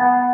Uh,